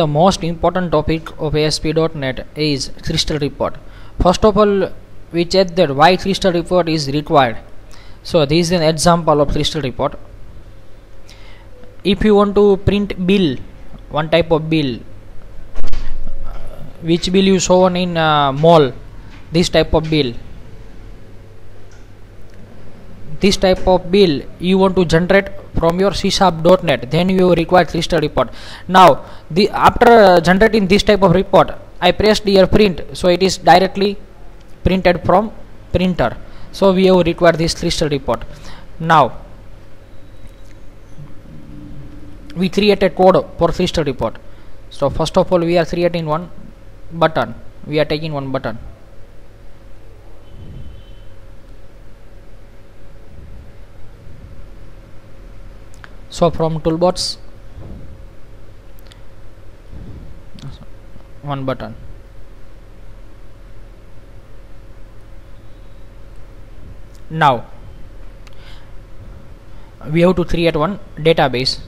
The most important topic of ASP.NET is Crystal report. First of all, we check that why Crystal report is required. So this is an example of Crystal report. If you want to print bill, one type of bill, which bill you shown in uh, mall, this type of bill, this type of bill you want to generate from your csharp.net then you require crystal report. Now the after generating this type of report i pressed here print so it is directly printed from printer. So we have required this crystal report. Now we create a code for crystal report. So first of all we are creating one button. We are taking one button so from toolbox one button. Now we have to create one database.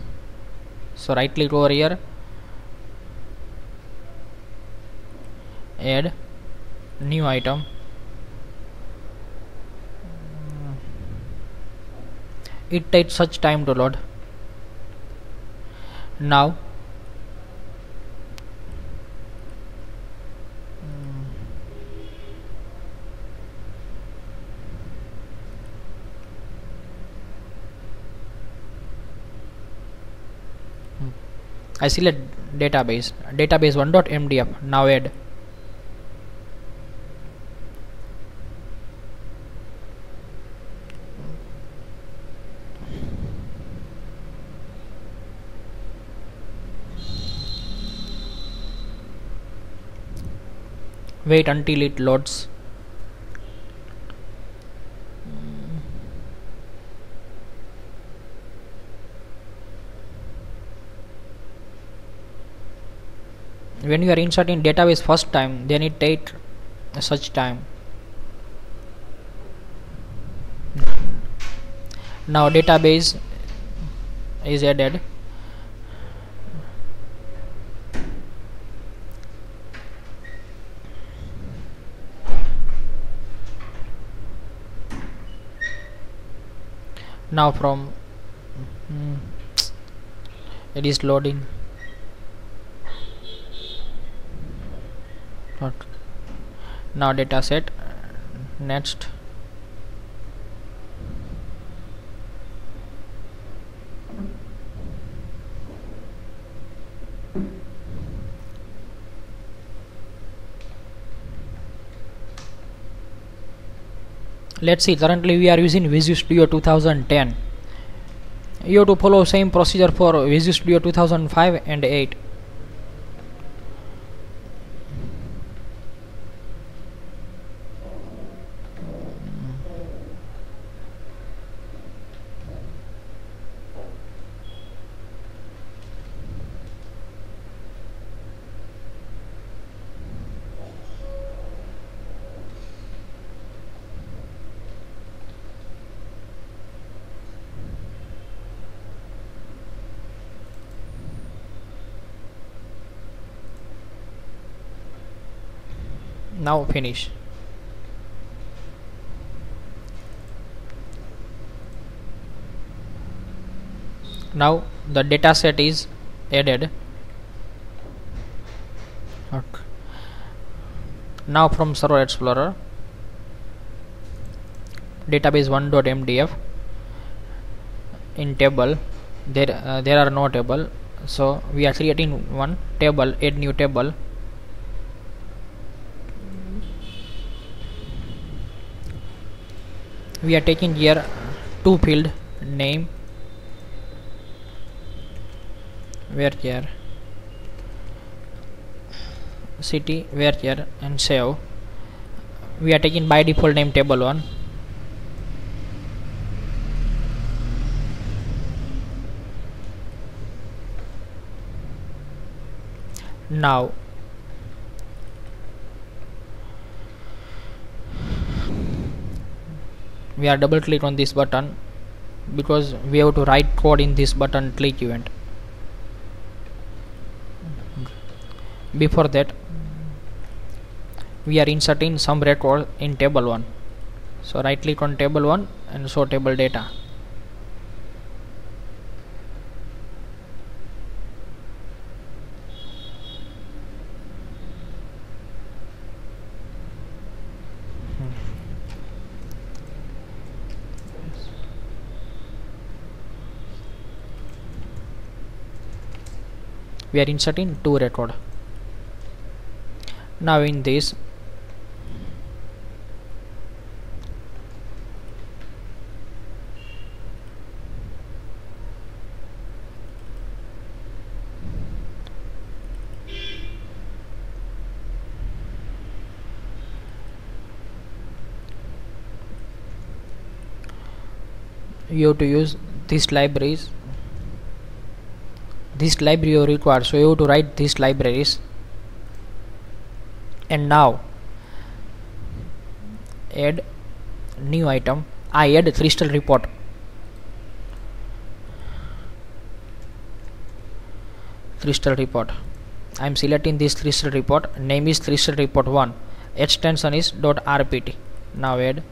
So right click over here. Add new item. It takes such time to load now. Hmm. I select database. Database 1.mdf now add wait until it loads. When you are inserting database first time then it take such time. Now database is added now from mm, it is loading. Not. Now data set. Next let's see currently we are using Visual Studio 2010 you have to follow same procedure for Visual Studio 2005 and 8 now finish. Now the data set is added. Okay. now from server explorer. Database 1.mdf in table there uh, there are no table. So we are creating one table add new table we are taking here two field name. Where here? City where here? And save. We are taking by default name table 1 now we are double click on this button because we have to write code in this button click event. Before that we are inserting some record in table 1 so right click on table 1 and show table data we are inserting two record. Now in this you have to use these libraries this library you require so you have to write these libraries. And now add new item. I add crystal report. Crystal report. I am selecting this crystal report. Name is crystal report 1 extension is .rpt now add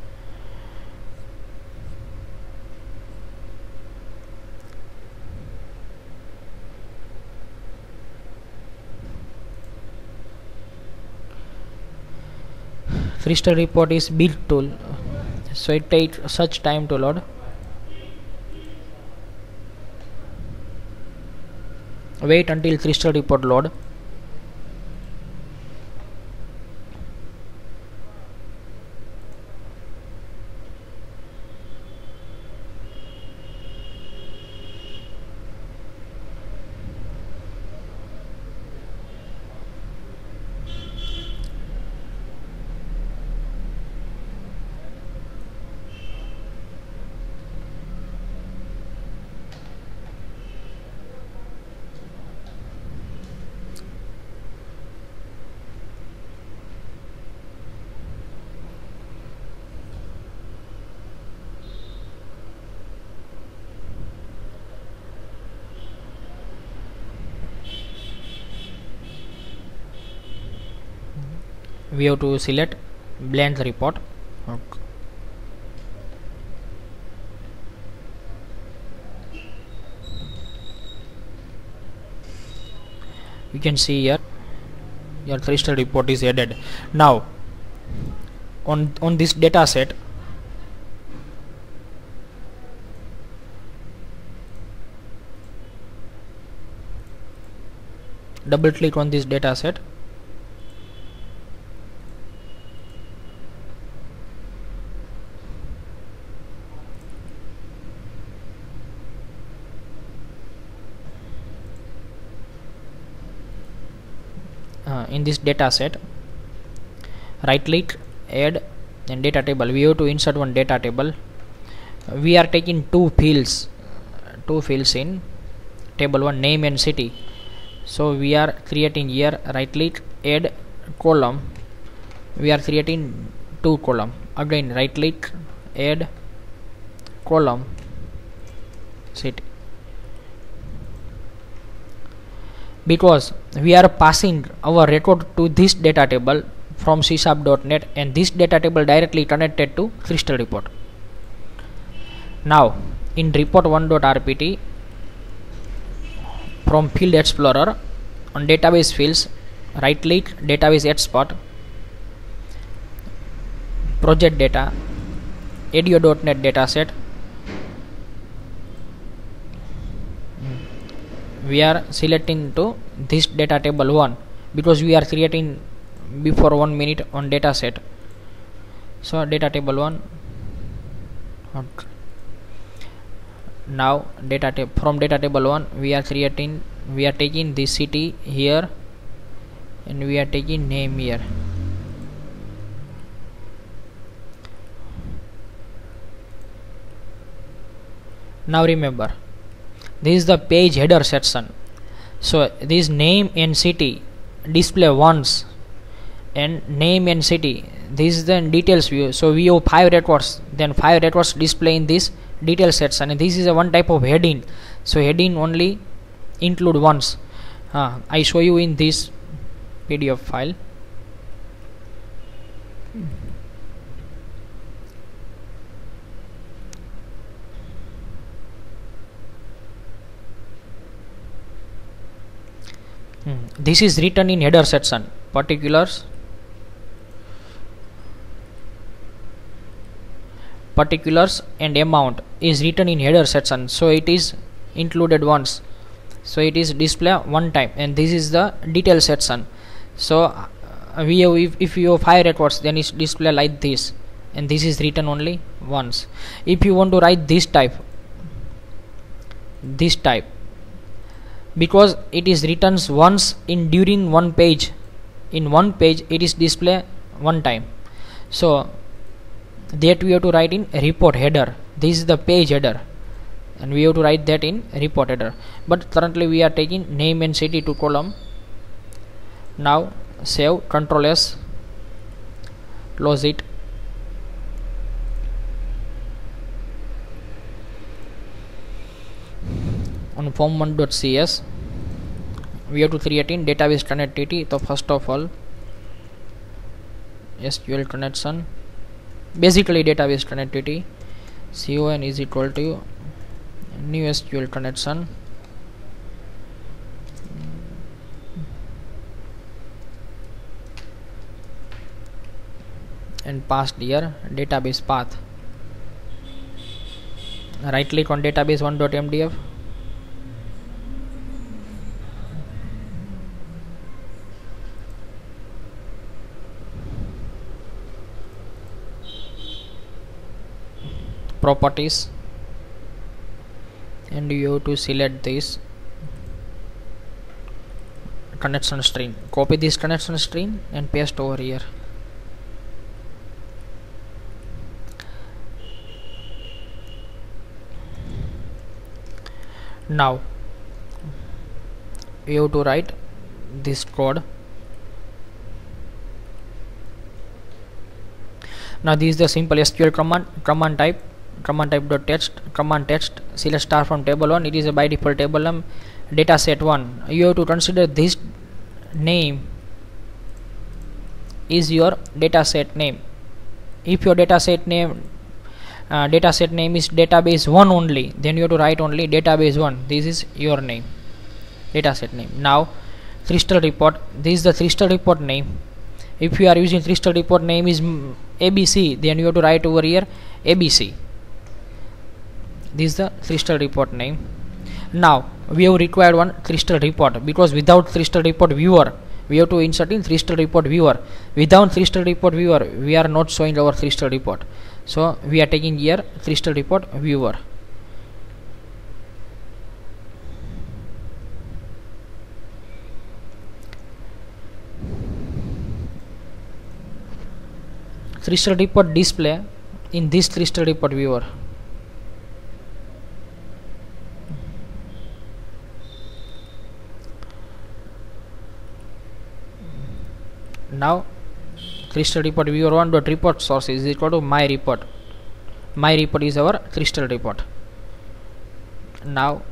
crystal report is build tool so it takes such time to load. Wait until crystal report load we have to select blank report. Okay. you can see here your crystal report is added. Now on on this data set double click on this data set uh, in this data set right click add and data table. We have to insert one data table. We are taking two fields two fields in table one name and city. So we are creating here right click add column. We are creating two column. Again right click add column city because we are passing our record to this data table from csharp.net and this data table directly connected to crystal report. Now in report1.rpt from field explorer on database fields right click database expert project data ADO.NET dataset. Hmm. We are selecting to this data table 1 because we are creating before 1 minute on data set. So data table 1 okay. now data tab from data table 1 we are creating we are taking this city here and we are taking name here. Now remember this is the page header section so this name and city display once and name and city this is the details view. So we have five records then five records display in this detail sets and this is a one type of heading. So heading only include once. Uh, I show you in this pdf file Hmm. this is written in header section particulars. Particulars and amount is written in header section so it is included once. So it is display one time and this is the detail section. So uh, we have if, if you have five records then it's display like this and this is written only once. If you want to write this type this type because it is written once in during one page. In one page it is display one time. So that we have to write in report header. This is the page header. And we have to write that in report header. But currently we are taking name and city to column. Now save control s close it form1.cs we have to create in database connectivity so first of all sql connection. Basically database connectivity con is equal to new sql connection. And pass here database path. Right click on database1.mdf properties. And you have to select this connection string. Copy this connection string and paste over here. Now you have to write this code. Now this is the simple SQL command command type command type dot text command text select star from table 1 it is a by default table name data set 1 you have to consider this name is your data set name. If your data set name uh, data set name is database 1 only then you have to write only database 1 this is your name data set name. Now crystal report. This is the crystal report name. If you are using crystal report name is abc then you have to write over here abc this is the crystal report name. Now we have required one crystal report because without crystal report viewer we have to insert in crystal report viewer. Without crystal report viewer we are not showing our crystal report. So we are taking here crystal report viewer. Crystal report display in this crystal report viewer now crystal report viewer one dot report source is equal to my report. My report is our crystal report. Now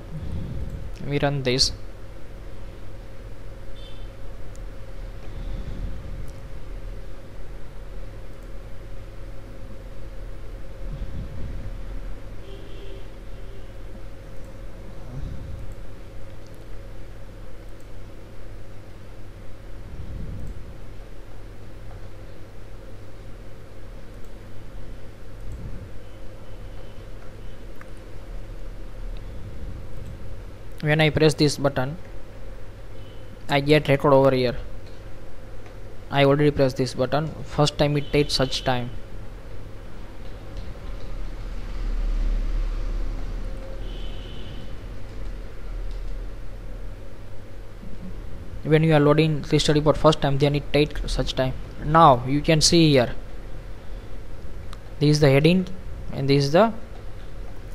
we run this when I press this button I get record over here. I already pressed this button. First time it takes such time. When you are loading crystal report first time then it takes such time. Now you can see here. This is the heading and this is the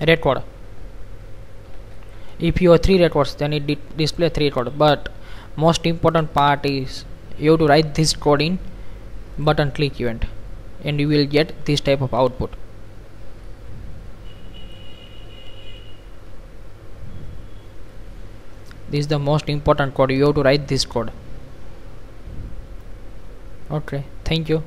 record if you have three records then it display three records. But most important part is you have to write this code in button click event and you will get this type of output. This is the most important code. You have to write this code. Okay thank you